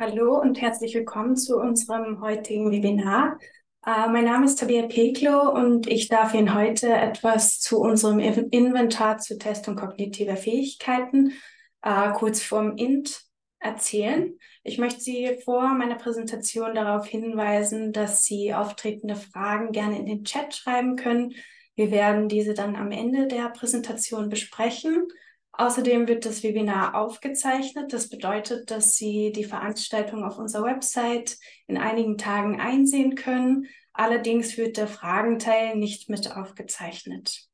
Hallo und herzlich willkommen zu unserem heutigen Webinar. Äh, mein Name ist Tabea Peklo und ich darf Ihnen heute etwas zu unserem Inventar zur Testung kognitiver Fähigkeiten, äh, kurz vorm INT, erzählen. Ich möchte Sie vor meiner Präsentation darauf hinweisen, dass Sie auftretende Fragen gerne in den Chat schreiben können. Wir werden diese dann am Ende der Präsentation besprechen. Außerdem wird das Webinar aufgezeichnet. Das bedeutet, dass Sie die Veranstaltung auf unserer Website in einigen Tagen einsehen können. Allerdings wird der Fragenteil nicht mit aufgezeichnet.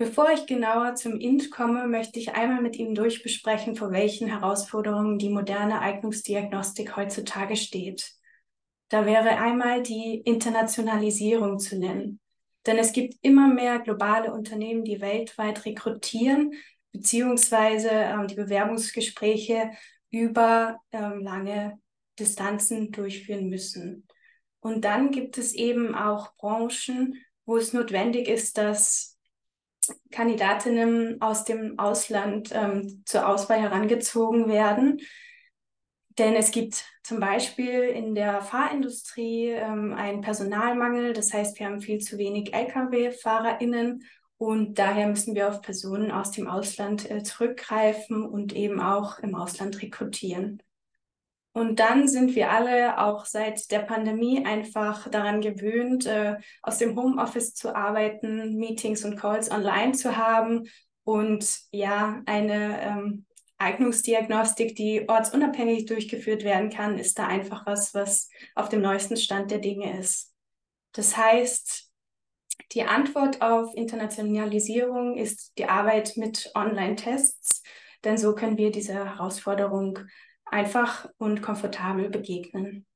Bevor ich genauer zum INT komme, möchte ich einmal mit Ihnen durchbesprechen, vor welchen Herausforderungen die moderne Eignungsdiagnostik heutzutage steht. Da wäre einmal die Internationalisierung zu nennen. Denn es gibt immer mehr globale Unternehmen, die weltweit rekrutieren, beziehungsweise ähm, die Bewerbungsgespräche über ähm, lange Distanzen durchführen müssen. Und dann gibt es eben auch Branchen, wo es notwendig ist, dass Kandidatinnen aus dem Ausland ähm, zur Auswahl herangezogen werden, denn es gibt zum Beispiel in der Fahrindustrie ähm, einen Personalmangel. Das heißt, wir haben viel zu wenig Lkw-FahrerInnen und daher müssen wir auf Personen aus dem Ausland äh, zurückgreifen und eben auch im Ausland rekrutieren. Und dann sind wir alle auch seit der Pandemie einfach daran gewöhnt, äh, aus dem Homeoffice zu arbeiten, Meetings und Calls online zu haben und ja, eine ähm, Eignungsdiagnostik, die ortsunabhängig durchgeführt werden kann, ist da einfach was, was auf dem neuesten Stand der Dinge ist. Das heißt, die Antwort auf Internationalisierung ist die Arbeit mit Online-Tests, denn so können wir dieser Herausforderung einfach und komfortabel begegnen.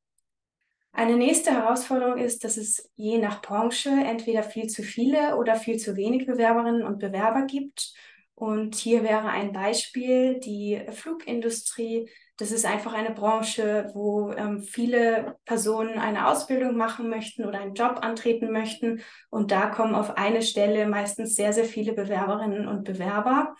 Eine nächste Herausforderung ist, dass es je nach Branche entweder viel zu viele oder viel zu wenig Bewerberinnen und Bewerber gibt und hier wäre ein Beispiel die Flugindustrie. Das ist einfach eine Branche, wo ähm, viele Personen eine Ausbildung machen möchten oder einen Job antreten möchten. Und da kommen auf eine Stelle meistens sehr, sehr viele Bewerberinnen und Bewerber.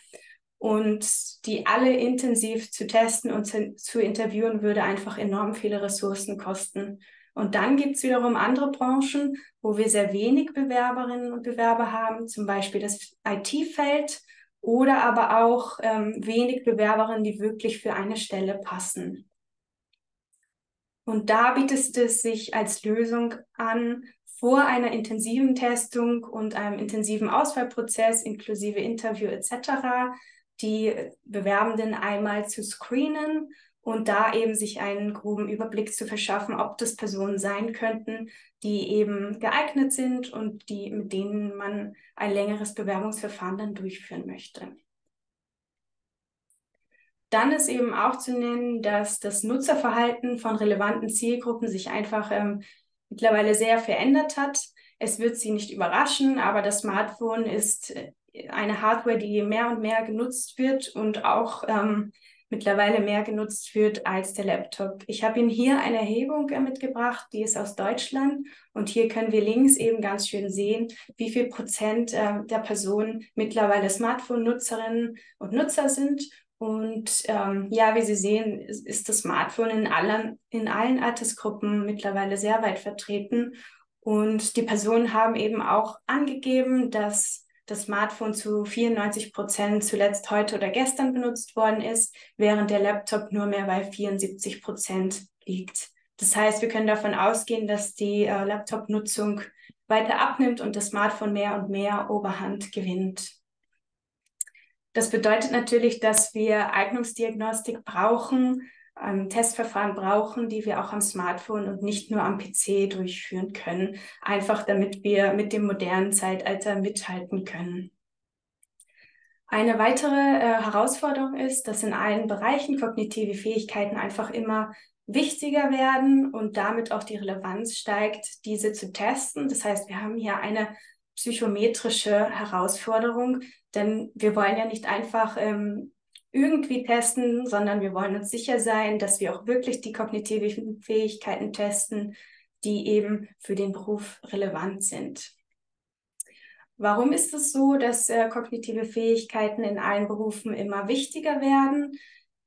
Und die alle intensiv zu testen und zu, zu interviewen, würde einfach enorm viele Ressourcen kosten. Und dann gibt es wiederum andere Branchen, wo wir sehr wenig Bewerberinnen und Bewerber haben, zum Beispiel das IT-Feld oder aber auch ähm, wenig Bewerberinnen, die wirklich für eine Stelle passen. Und da bietet es sich als Lösung an, vor einer intensiven Testung und einem intensiven Auswahlprozess inklusive Interview etc. die Bewerbenden einmal zu screenen und da eben sich einen groben Überblick zu verschaffen, ob das Personen sein könnten, die eben geeignet sind und die, mit denen man ein längeres Bewerbungsverfahren dann durchführen möchte. Dann ist eben auch zu nennen, dass das Nutzerverhalten von relevanten Zielgruppen sich einfach ähm, mittlerweile sehr verändert hat. Es wird Sie nicht überraschen, aber das Smartphone ist äh, eine Hardware, die mehr und mehr genutzt wird und auch ähm, mittlerweile mehr genutzt wird als der Laptop. Ich habe Ihnen hier eine Erhebung äh, mitgebracht, die ist aus Deutschland und hier können wir links eben ganz schön sehen, wie viel Prozent äh, der Personen mittlerweile Smartphone-Nutzerinnen und Nutzer sind. Und ähm, ja, wie Sie sehen, ist, das Smartphone in allen, in allen Altersgruppen mittlerweile sehr weit vertreten. Und die Personen haben eben auch angegeben, dass das Smartphone zu 94 Prozent zuletzt heute oder gestern benutzt worden ist, während der Laptop nur mehr bei 74 Prozent liegt. Das heißt, wir können davon ausgehen, dass die äh, Laptop-Nutzung weiter abnimmt und das Smartphone mehr und mehr Oberhand gewinnt. Das bedeutet natürlich, dass wir Eignungsdiagnostik brauchen, ähm, Testverfahren brauchen, die wir auch am Smartphone und nicht nur am PC durchführen können, einfach damit wir mit dem modernen Zeitalter mithalten können. Eine weitere äh, Herausforderung ist, dass in allen Bereichen kognitive Fähigkeiten einfach immer wichtiger werden und damit auch die Relevanz steigt, diese zu testen. Das heißt, wir haben hier eine psychometrische Herausforderung, denn wir wollen ja nicht einfach ähm, irgendwie testen, sondern wir wollen uns sicher sein, dass wir auch wirklich die kognitiven Fähigkeiten testen, die eben für den Beruf relevant sind. Warum ist es so, dass äh, kognitive Fähigkeiten in allen Berufen immer wichtiger werden?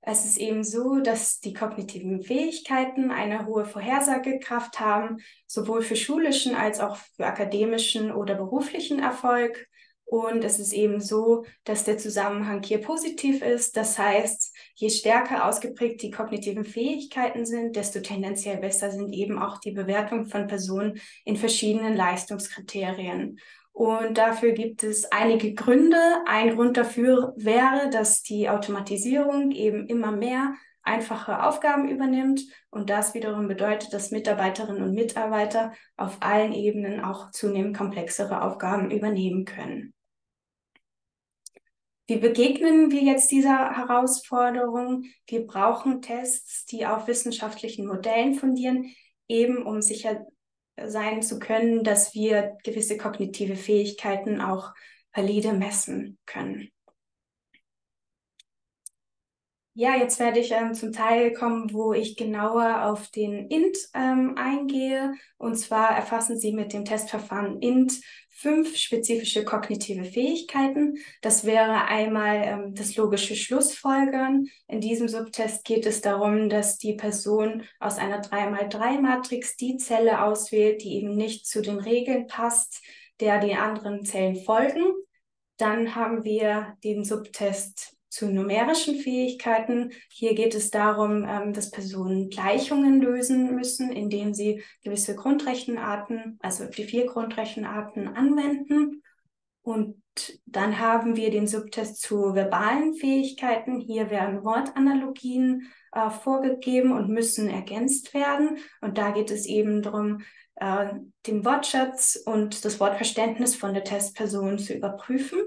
Es ist eben so, dass die kognitiven Fähigkeiten eine hohe Vorhersagekraft haben, sowohl für schulischen als auch für akademischen oder beruflichen Erfolg. Und es ist eben so, dass der Zusammenhang hier positiv ist. Das heißt, je stärker ausgeprägt die kognitiven Fähigkeiten sind, desto tendenziell besser sind eben auch die Bewertung von Personen in verschiedenen Leistungskriterien. Und dafür gibt es einige Gründe. Ein Grund dafür wäre, dass die Automatisierung eben immer mehr einfache Aufgaben übernimmt. Und das wiederum bedeutet, dass Mitarbeiterinnen und Mitarbeiter auf allen Ebenen auch zunehmend komplexere Aufgaben übernehmen können. Wie begegnen wir jetzt dieser Herausforderung? Wir brauchen Tests, die auf wissenschaftlichen Modellen fundieren, eben um sicher sein zu können, dass wir gewisse kognitive Fähigkeiten auch valide messen können. Ja, jetzt werde ich ähm, zum Teil kommen, wo ich genauer auf den INT ähm, eingehe. Und zwar erfassen Sie mit dem Testverfahren INT fünf spezifische kognitive Fähigkeiten. Das wäre einmal ähm, das logische Schlussfolgern. In diesem Subtest geht es darum, dass die Person aus einer 3x3-Matrix die Zelle auswählt, die eben nicht zu den Regeln passt, der die anderen Zellen folgen. Dann haben wir den Subtest zu numerischen Fähigkeiten. Hier geht es darum, ähm, dass Personen Gleichungen lösen müssen, indem sie gewisse Grundrechenarten, also die vier Grundrechenarten anwenden. Und dann haben wir den Subtest zu verbalen Fähigkeiten. Hier werden Wortanalogien äh, vorgegeben und müssen ergänzt werden. Und da geht es eben darum, äh, den Wortschatz und das Wortverständnis von der Testperson zu überprüfen.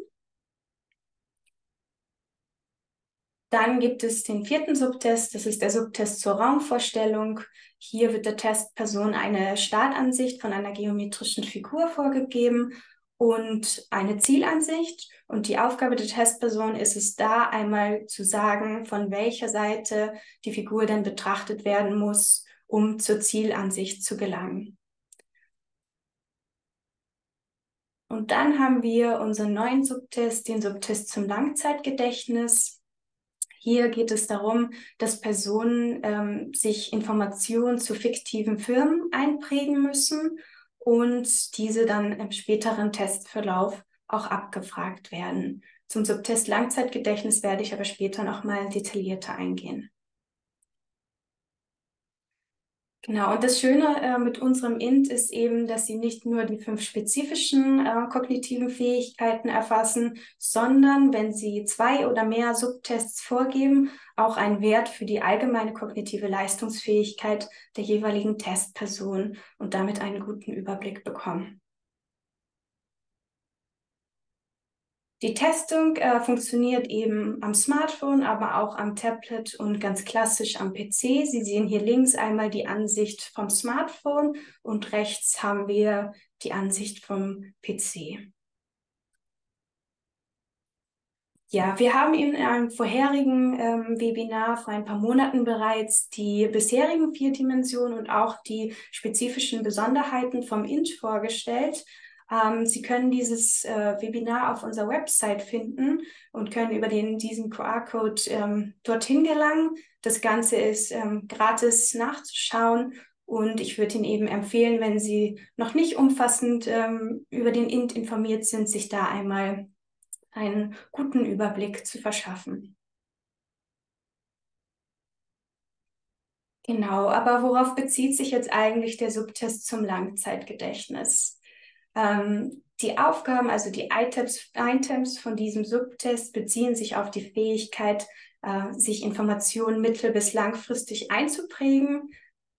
Dann gibt es den vierten Subtest, das ist der Subtest zur Raumvorstellung. Hier wird der Testperson eine Startansicht von einer geometrischen Figur vorgegeben und eine Zielansicht. Und die Aufgabe der Testperson ist es da einmal zu sagen, von welcher Seite die Figur denn betrachtet werden muss, um zur Zielansicht zu gelangen. Und dann haben wir unseren neuen Subtest, den Subtest zum Langzeitgedächtnis. Hier geht es darum, dass Personen ähm, sich Informationen zu fiktiven Firmen einprägen müssen und diese dann im späteren Testverlauf auch abgefragt werden. Zum Subtest Langzeitgedächtnis werde ich aber später nochmal detaillierter eingehen. Genau, und das Schöne äh, mit unserem INT ist eben, dass sie nicht nur die fünf spezifischen äh, kognitiven Fähigkeiten erfassen, sondern wenn sie zwei oder mehr Subtests vorgeben, auch einen Wert für die allgemeine kognitive Leistungsfähigkeit der jeweiligen Testperson und damit einen guten Überblick bekommen. Die Testung äh, funktioniert eben am Smartphone, aber auch am Tablet und ganz klassisch am PC. Sie sehen hier links einmal die Ansicht vom Smartphone und rechts haben wir die Ansicht vom PC. Ja, wir haben in einem vorherigen ähm, Webinar vor ein paar Monaten bereits die bisherigen vier Dimensionen und auch die spezifischen Besonderheiten vom INT vorgestellt. Ähm, Sie können dieses äh, Webinar auf unserer Website finden und können über den, diesen QR-Code ähm, dorthin gelangen. Das Ganze ist ähm, gratis nachzuschauen und ich würde Ihnen eben empfehlen, wenn Sie noch nicht umfassend ähm, über den INT informiert sind, sich da einmal einen guten Überblick zu verschaffen. Genau, aber worauf bezieht sich jetzt eigentlich der Subtest zum Langzeitgedächtnis? Ähm, die Aufgaben, also die Items, Items von diesem Subtest beziehen sich auf die Fähigkeit, äh, sich Informationen mittel- bis langfristig einzuprägen,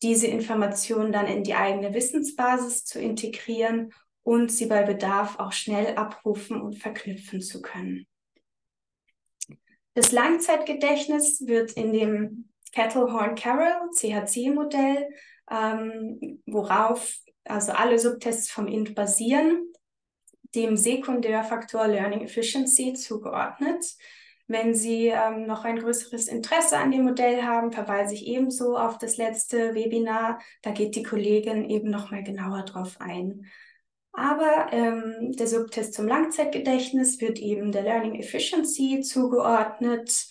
diese Informationen dann in die eigene Wissensbasis zu integrieren und sie bei Bedarf auch schnell abrufen und verknüpfen zu können. Das Langzeitgedächtnis wird in dem Kettlehorn-Carroll CHC-Modell, ähm, worauf also alle Subtests vom INT basieren, dem Sekundärfaktor Learning Efficiency zugeordnet. Wenn Sie ähm, noch ein größeres Interesse an dem Modell haben, verweise ich ebenso auf das letzte Webinar. Da geht die Kollegin eben noch mal genauer drauf ein. Aber ähm, der Subtest zum Langzeitgedächtnis wird eben der Learning Efficiency zugeordnet.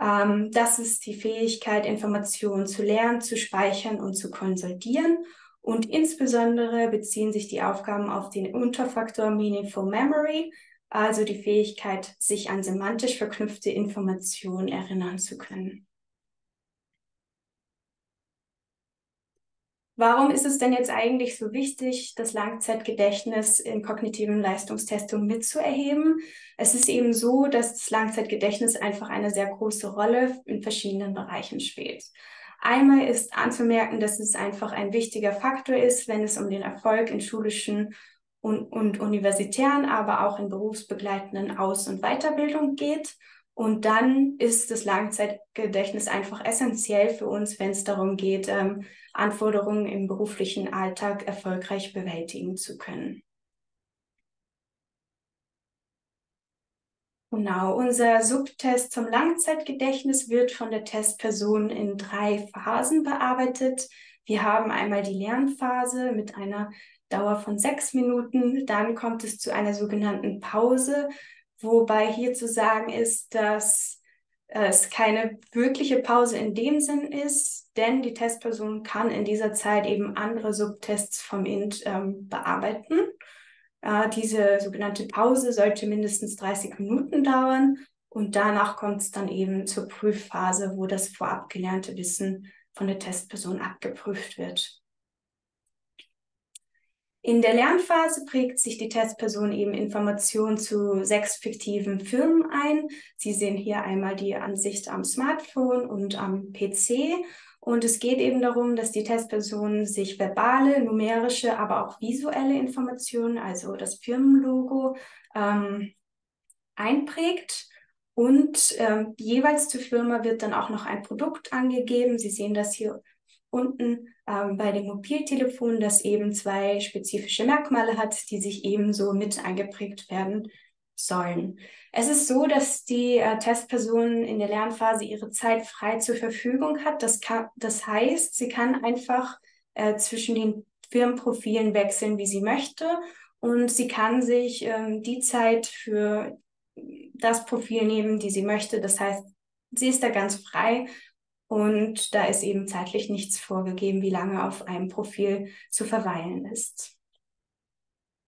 Ähm, das ist die Fähigkeit, Informationen zu lernen, zu speichern und zu konsolidieren. Und insbesondere beziehen sich die Aufgaben auf den Unterfaktor Meaningful Memory, also die Fähigkeit, sich an semantisch verknüpfte Informationen erinnern zu können. Warum ist es denn jetzt eigentlich so wichtig, das Langzeitgedächtnis in kognitiven Leistungstestungen mitzuerheben? Es ist eben so, dass das Langzeitgedächtnis einfach eine sehr große Rolle in verschiedenen Bereichen spielt. Einmal ist anzumerken, dass es einfach ein wichtiger Faktor ist, wenn es um den Erfolg in schulischen und, und universitären, aber auch in berufsbegleitenden Aus- und Weiterbildung geht. Und dann ist das Langzeitgedächtnis einfach essentiell für uns, wenn es darum geht, ähm, Anforderungen im beruflichen Alltag erfolgreich bewältigen zu können. Genau, unser Subtest zum Langzeitgedächtnis wird von der Testperson in drei Phasen bearbeitet. Wir haben einmal die Lernphase mit einer Dauer von sechs Minuten. Dann kommt es zu einer sogenannten Pause, wobei hier zu sagen ist, dass es keine wirkliche Pause in dem Sinn ist, denn die Testperson kann in dieser Zeit eben andere Subtests vom INT ähm, bearbeiten. Äh, diese sogenannte Pause sollte mindestens 30 Minuten dauern und danach kommt es dann eben zur Prüfphase, wo das vorab gelernte Wissen von der Testperson abgeprüft wird. In der Lernphase prägt sich die Testperson eben Informationen zu sechs fiktiven Firmen ein. Sie sehen hier einmal die Ansicht am Smartphone und am PC. Und es geht eben darum, dass die Testperson sich verbale, numerische, aber auch visuelle Informationen, also das Firmenlogo, ähm, einprägt. Und ähm, jeweils zur Firma wird dann auch noch ein Produkt angegeben. Sie sehen das hier unten ähm, bei dem Mobiltelefon, das eben zwei spezifische Merkmale hat, die sich ebenso mit eingeprägt werden sollen. Es ist so, dass die äh, Testperson in der Lernphase ihre Zeit frei zur Verfügung hat. Das, kann, das heißt, sie kann einfach äh, zwischen den Firmenprofilen wechseln, wie sie möchte. Und sie kann sich ähm, die Zeit für das Profil nehmen, die sie möchte. Das heißt, sie ist da ganz frei und da ist eben zeitlich nichts vorgegeben, wie lange auf einem Profil zu verweilen ist.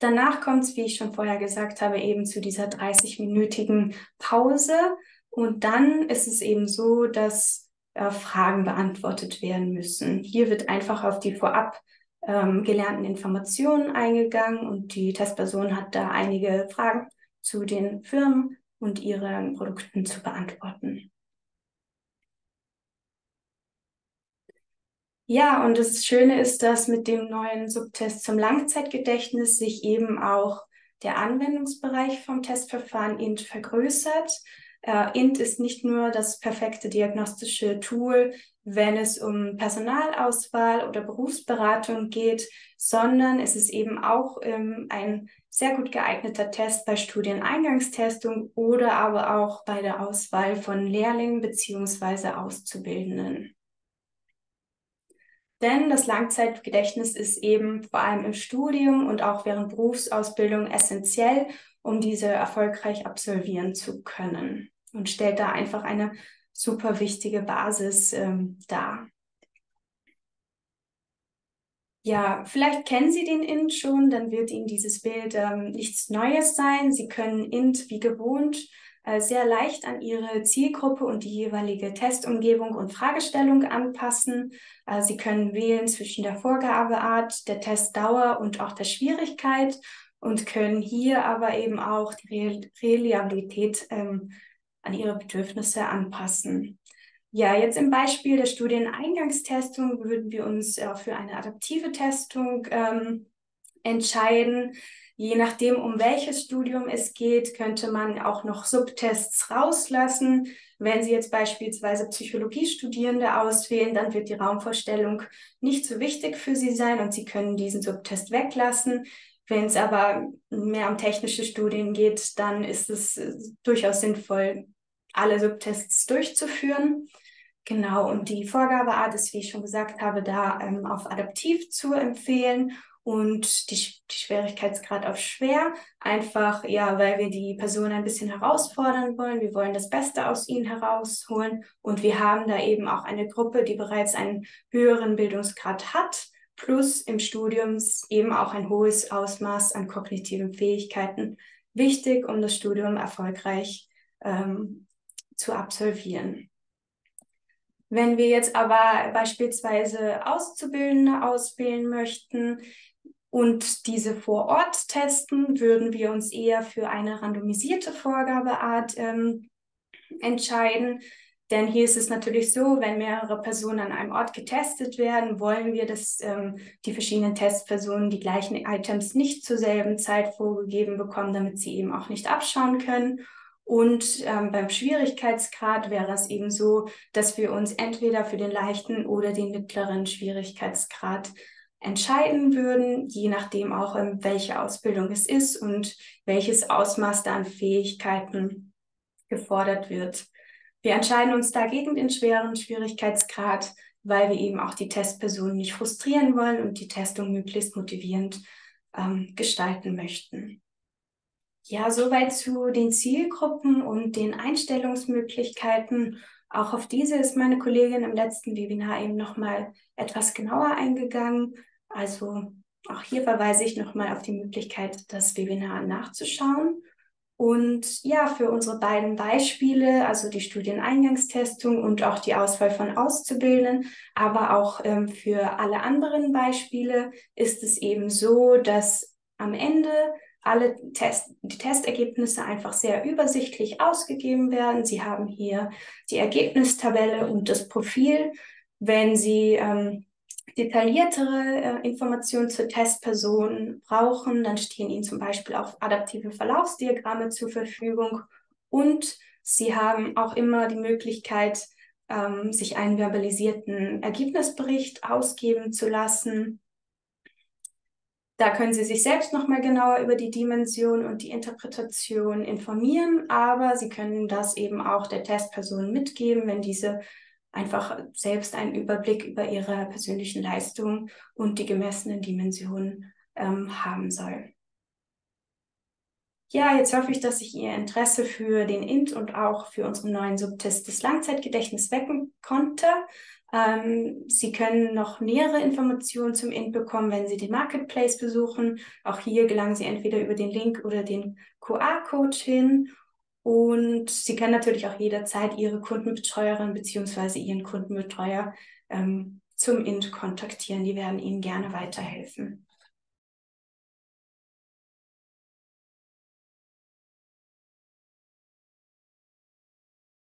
Danach kommt es, wie ich schon vorher gesagt habe, eben zu dieser 30-minütigen Pause. Und dann ist es eben so, dass äh, Fragen beantwortet werden müssen. Hier wird einfach auf die vorab ähm, gelernten Informationen eingegangen und die Testperson hat da einige Fragen zu den Firmen und ihren Produkten zu beantworten. Ja, und das Schöne ist, dass mit dem neuen Subtest zum Langzeitgedächtnis sich eben auch der Anwendungsbereich vom Testverfahren INT vergrößert. Äh, INT ist nicht nur das perfekte diagnostische Tool, wenn es um Personalauswahl oder Berufsberatung geht, sondern es ist eben auch ähm, ein sehr gut geeigneter Test bei Studieneingangstestung oder aber auch bei der Auswahl von Lehrlingen beziehungsweise Auszubildenden. Denn das Langzeitgedächtnis ist eben vor allem im Studium und auch während Berufsausbildung essentiell, um diese erfolgreich absolvieren zu können und stellt da einfach eine super wichtige Basis ähm, dar. Ja, vielleicht kennen Sie den Int schon, dann wird Ihnen dieses Bild ähm, nichts Neues sein. Sie können Int wie gewohnt sehr leicht an ihre Zielgruppe und die jeweilige Testumgebung und Fragestellung anpassen. Äh, Sie können wählen zwischen der Vorgabeart, der Testdauer und auch der Schwierigkeit und können hier aber eben auch die Reliabilität ähm, an ihre Bedürfnisse anpassen. Ja, jetzt im Beispiel der Studieneingangstestung würden wir uns äh, für eine adaptive Testung ähm, entscheiden. Je nachdem, um welches Studium es geht, könnte man auch noch Subtests rauslassen. Wenn Sie jetzt beispielsweise Psychologiestudierende auswählen, dann wird die Raumvorstellung nicht so wichtig für Sie sein und Sie können diesen Subtest weglassen. Wenn es aber mehr um technische Studien geht, dann ist es äh, durchaus sinnvoll, alle Subtests durchzuführen. Genau, und die Vorgabeart ist, wie ich schon gesagt habe, da ähm, auf adaptiv zu empfehlen und die, die Schwierigkeitsgrad auf schwer, einfach ja, weil wir die Person ein bisschen herausfordern wollen. Wir wollen das Beste aus ihnen herausholen und wir haben da eben auch eine Gruppe, die bereits einen höheren Bildungsgrad hat, plus im Studium eben auch ein hohes Ausmaß an kognitiven Fähigkeiten. Wichtig, um das Studium erfolgreich ähm, zu absolvieren. Wenn wir jetzt aber beispielsweise Auszubildende auswählen möchten, und diese vor Ort testen, würden wir uns eher für eine randomisierte Vorgabeart ähm, entscheiden. Denn hier ist es natürlich so, wenn mehrere Personen an einem Ort getestet werden, wollen wir, dass ähm, die verschiedenen Testpersonen die gleichen Items nicht zur selben Zeit vorgegeben bekommen, damit sie eben auch nicht abschauen können. Und ähm, beim Schwierigkeitsgrad wäre es eben so, dass wir uns entweder für den leichten oder den mittleren Schwierigkeitsgrad entscheiden würden, je nachdem auch, ähm, welche Ausbildung es ist und welches Ausmaß da an Fähigkeiten gefordert wird. Wir entscheiden uns dagegen den schweren Schwierigkeitsgrad, weil wir eben auch die Testpersonen nicht frustrieren wollen und die Testung möglichst motivierend ähm, gestalten möchten. Ja, soweit zu den Zielgruppen und den Einstellungsmöglichkeiten. Auch auf diese ist meine Kollegin im letzten Webinar eben nochmal etwas genauer eingegangen. Also auch hier verweise ich nochmal auf die Möglichkeit, das Webinar nachzuschauen. Und ja, für unsere beiden Beispiele, also die Studieneingangstestung und auch die Auswahl von Auszubildenden, aber auch ähm, für alle anderen Beispiele ist es eben so, dass am Ende alle Test, die Testergebnisse einfach sehr übersichtlich ausgegeben werden. Sie haben hier die Ergebnistabelle und das Profil. Wenn Sie ähm, detailliertere äh, Informationen zur Testperson brauchen, dann stehen Ihnen zum Beispiel auch adaptive Verlaufsdiagramme zur Verfügung und Sie haben auch immer die Möglichkeit, ähm, sich einen verbalisierten Ergebnisbericht ausgeben zu lassen. Da können Sie sich selbst nochmal genauer über die Dimension und die Interpretation informieren, aber Sie können das eben auch der Testperson mitgeben, wenn diese einfach selbst einen Überblick über ihre persönlichen Leistungen und die gemessenen Dimensionen ähm, haben soll. Ja, jetzt hoffe ich, dass ich Ihr Interesse für den INT und auch für unseren neuen Subtest des Langzeitgedächtnisses wecken konnte. Ähm, Sie können noch nähere Informationen zum INT bekommen, wenn Sie den Marketplace besuchen. Auch hier gelangen Sie entweder über den Link oder den QR-Code hin. Und Sie können natürlich auch jederzeit Ihre Kundenbetreuerin bzw. Ihren Kundenbetreuer ähm, zum INT kontaktieren. Die werden Ihnen gerne weiterhelfen.